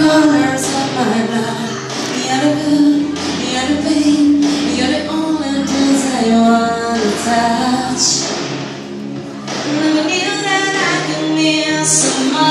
corners of my life. You're the good, you're the pain You're the only things I wanna touch. Never knew that I could miss so much